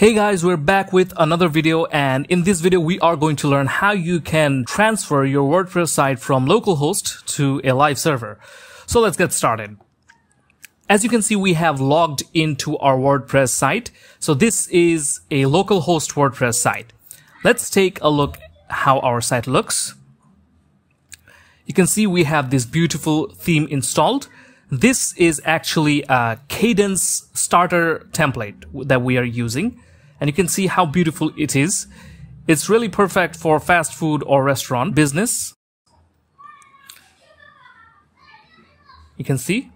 Hey guys, we're back with another video and in this video we are going to learn how you can transfer your WordPress site from localhost to a live server. So let's get started. As you can see, we have logged into our WordPress site. So this is a localhost WordPress site. Let's take a look how our site looks. You can see we have this beautiful theme installed. This is actually a Kadence starter template that we are using and you can see how beautiful it is. It's really perfect for fast food or restaurant business. You can see.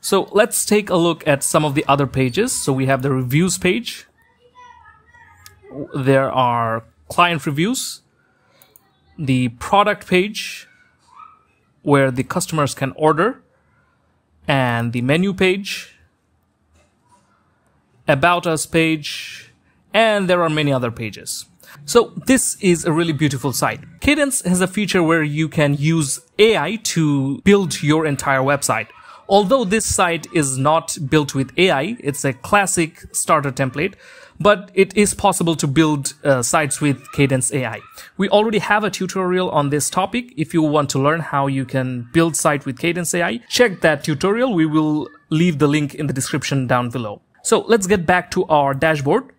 So let's take a look at some of the other pages. So we have the reviews page. There are client reviews, the product page where the customers can order, and the menu page about us page, and there are many other pages. So this is a really beautiful site. Kadence has a feature where you can use AI to build your entire website. Although this site is not built with AI, it's a classic starter template, but it is possible to build uh, sites with Kadence AI. We already have a tutorial on this topic. If you want to learn how you can build site with Kadence AI, check that tutorial. We will leave the link in the description down below. So let's get back to our dashboard.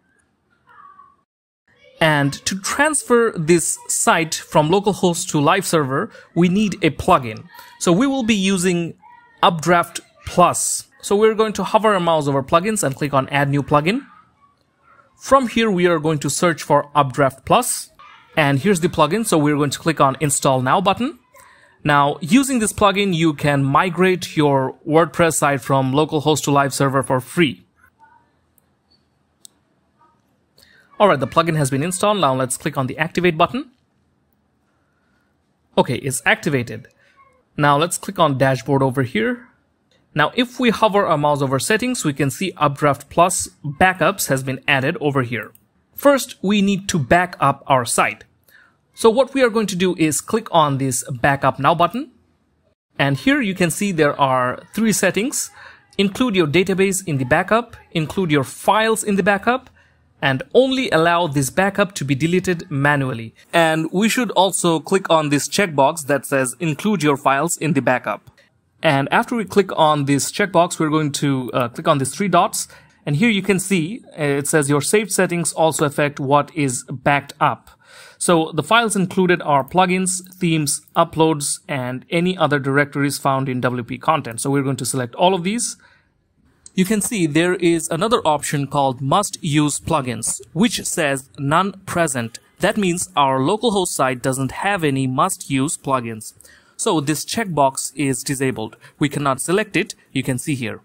And to transfer this site from localhost to live server, we need a plugin. So we will be using Updraft Plus. So we're going to hover our mouse over plugins and click on add new plugin. From here, we are going to search for Updraft Plus. And here's the plugin. So we're going to click on install now button. Now, using this plugin, you can migrate your WordPress site from localhost to live server for free. Alright, the plugin has been installed. Now let's click on the activate button. Okay, it's activated. Now let's click on dashboard over here. Now if we hover our mouse over settings, we can see Updraft Plus backups has been added over here. First, we need to back up our site. So what we are going to do is click on this backup now button. And here you can see there are three settings. Include your database in the backup, include your files in the backup, and only allow this backup to be deleted manually. And we should also click on this checkbox that says include your files in the backup. And after we click on this checkbox, we're going to uh, click on these three dots. And here you can see uh, it says your saved settings also affect what is backed up. So the files included are plugins, themes, uploads, and any other directories found in WP content. So we're going to select all of these you can see there is another option called must use plugins, which says none present. That means our localhost site doesn't have any must use plugins. So this checkbox is disabled. We cannot select it. You can see here.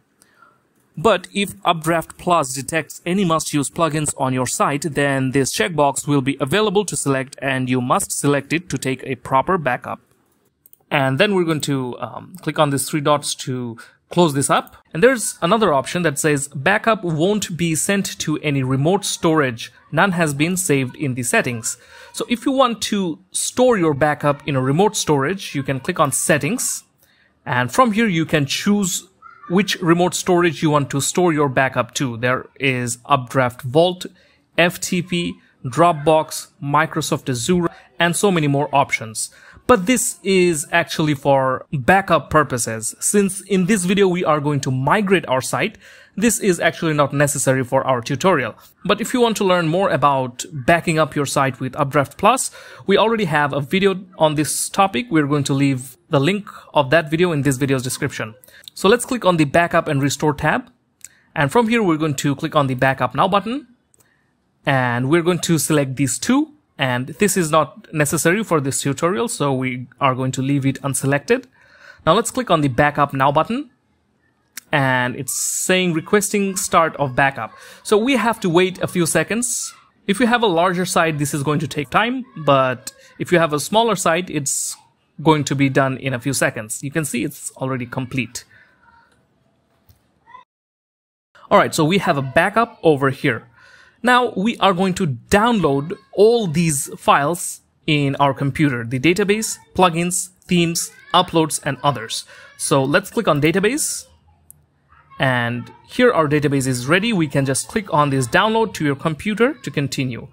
But if Updraft Plus detects any must-use plugins on your site, then this checkbox will be available to select and you must select it to take a proper backup. And then we're going to um, click on these three dots to close this up. And there's another option that says backup won't be sent to any remote storage. None has been saved in the settings. So if you want to store your backup in a remote storage, you can click on settings. And from here, you can choose which remote storage you want to store your backup to. There is Updraft Vault, FTP, Dropbox, Microsoft Azure, and so many more options. But this is actually for backup purposes. Since in this video we are going to migrate our site, this is actually not necessary for our tutorial. But if you want to learn more about backing up your site with Updraft Plus, we already have a video on this topic. We're going to leave the link of that video in this video's description. So let's click on the backup and restore tab. And from here, we're going to click on the backup now button. And we're going to select these two and this is not necessary for this tutorial, so we are going to leave it unselected. Now let's click on the backup now button and it's saying requesting start of backup. So we have to wait a few seconds. If you have a larger site, this is going to take time, but if you have a smaller site, it's going to be done in a few seconds. You can see it's already complete. Alright, so we have a backup over here. Now we are going to download all these files in our computer, the database, plugins, themes, uploads, and others. So let's click on database. And here our database is ready. We can just click on this download to your computer to continue.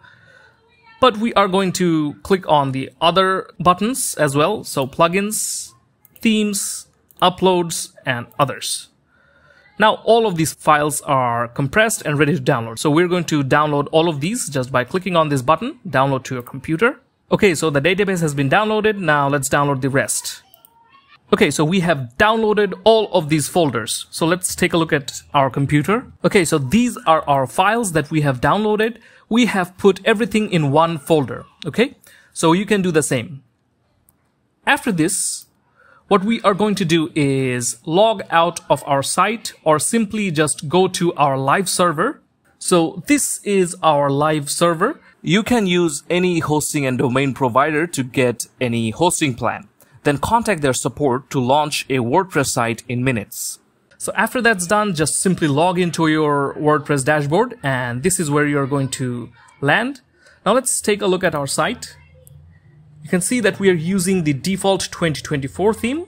But we are going to click on the other buttons as well. So plugins, themes, uploads, and others. Now all of these files are compressed and ready to download. So we're going to download all of these just by clicking on this button, download to your computer. Okay, so the database has been downloaded. Now let's download the rest. Okay, so we have downloaded all of these folders. So let's take a look at our computer. Okay, so these are our files that we have downloaded. We have put everything in one folder. Okay, so you can do the same. After this, what we are going to do is log out of our site or simply just go to our live server. So this is our live server. You can use any hosting and domain provider to get any hosting plan. Then contact their support to launch a WordPress site in minutes. So after that's done, just simply log into your WordPress dashboard and this is where you're going to land. Now let's take a look at our site. Can see that we are using the default 2024 theme.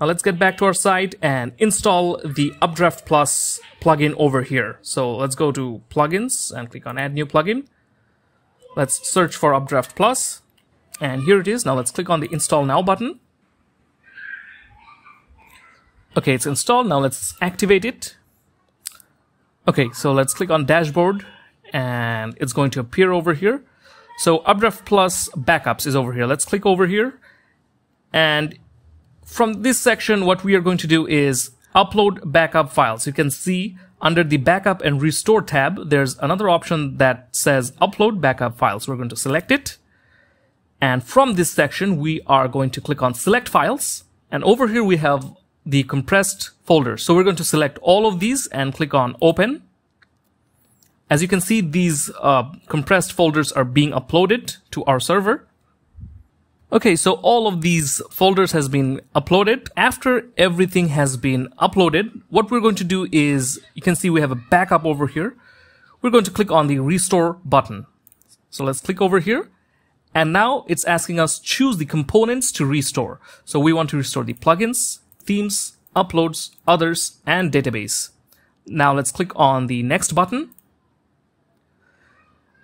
Now let's get back to our site and install the Updraft Plus plugin over here. So let's go to plugins and click on add new plugin. Let's search for Updraft Plus and here it is. Now let's click on the install now button. Okay, it's installed. Now let's activate it. Okay, so let's click on dashboard and it's going to appear over here. So Updraft Plus backups is over here. Let's click over here and from this section, what we are going to do is upload backup files. You can see under the backup and restore tab, there's another option that says upload backup files. We're going to select it. And from this section, we are going to click on select files. And over here, we have the compressed folder. So we're going to select all of these and click on open. As you can see, these uh, compressed folders are being uploaded to our server. Okay, so all of these folders has been uploaded. After everything has been uploaded, what we're going to do is, you can see we have a backup over here. We're going to click on the restore button. So let's click over here. And now it's asking us choose the components to restore. So we want to restore the plugins, themes, uploads, others, and database. Now let's click on the next button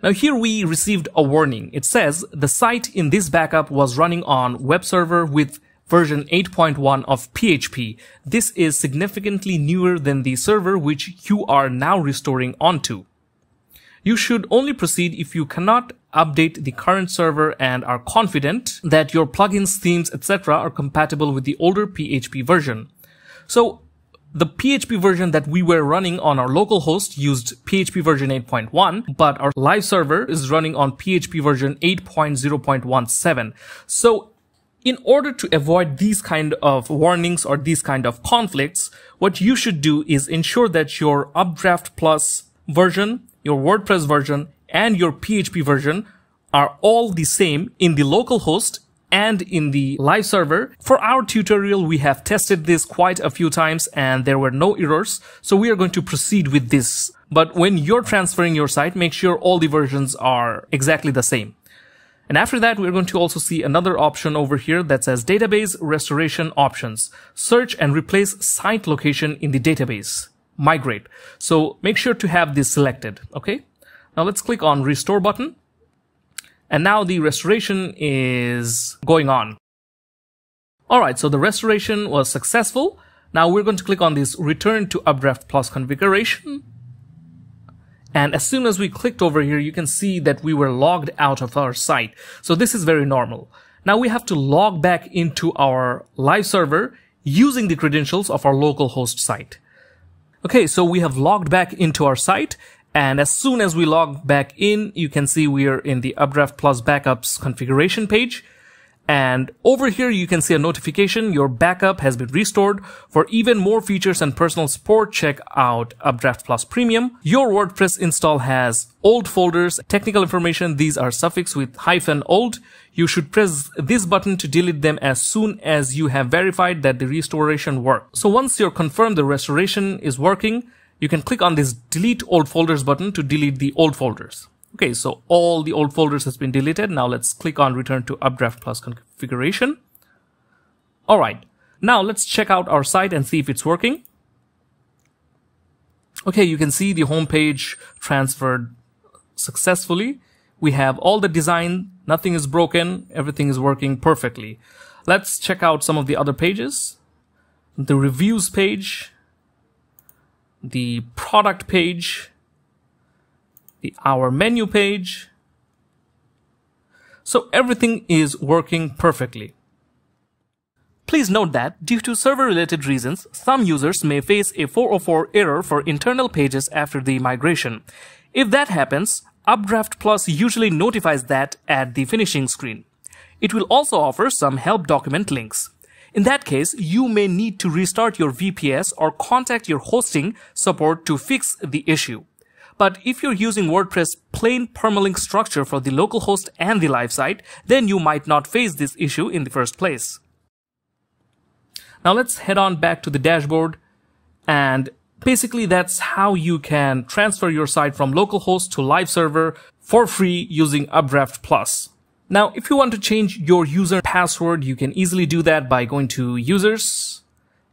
now here we received a warning. It says the site in this backup was running on web server with version 8.1 of PHP. This is significantly newer than the server which you are now restoring onto. You should only proceed if you cannot update the current server and are confident that your plugins, themes, etc. are compatible with the older PHP version. So the PHP version that we were running on our local host used PHP version 8.1, but our live server is running on PHP version 8.0.17. So in order to avoid these kind of warnings or these kind of conflicts, what you should do is ensure that your Updraft Plus version, your WordPress version, and your PHP version are all the same in the local host and in the live server. For our tutorial, we have tested this quite a few times and there were no errors. So we are going to proceed with this. But when you're transferring your site, make sure all the versions are exactly the same. And after that, we're going to also see another option over here that says database restoration options. Search and replace site location in the database. Migrate. So make sure to have this selected. Okay. Now let's click on restore button. And now the restoration is going on. Alright, so the restoration was successful. Now we're going to click on this return to Updraft Plus configuration. And as soon as we clicked over here, you can see that we were logged out of our site. So this is very normal. Now we have to log back into our live server using the credentials of our local host site. Okay, so we have logged back into our site and as soon as we log back in, you can see we are in the Updraft Plus Backups configuration page. And over here, you can see a notification. Your backup has been restored. For even more features and personal support, check out Updraft Plus Premium. Your WordPress install has old folders, technical information. These are suffixed with hyphen old. You should press this button to delete them as soon as you have verified that the restoration worked. So once you're confirmed the restoration is working, you can click on this delete old folders button to delete the old folders. Okay, so all the old folders has been deleted. Now let's click on return to Updraft Plus configuration. All right, now let's check out our site and see if it's working. Okay, you can see the home page transferred successfully. We have all the design, nothing is broken, everything is working perfectly. Let's check out some of the other pages. The reviews page, the product page, the our menu page. So everything is working perfectly. Please note that, due to server-related reasons, some users may face a 404 error for internal pages after the migration. If that happens, Updraft Plus usually notifies that at the finishing screen. It will also offer some help document links. In that case, you may need to restart your VPS or contact your hosting support to fix the issue. But if you're using WordPress plain permalink structure for the local host and the live site, then you might not face this issue in the first place. Now let's head on back to the dashboard and basically that's how you can transfer your site from localhost to live server for free using Updraft Plus. Now, if you want to change your user password, you can easily do that by going to users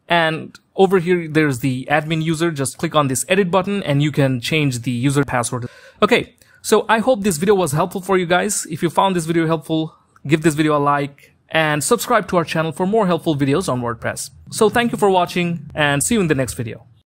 and over here, there's the admin user. Just click on this edit button and you can change the user password. Okay. So I hope this video was helpful for you guys. If you found this video helpful, give this video a like and subscribe to our channel for more helpful videos on WordPress. So thank you for watching and see you in the next video.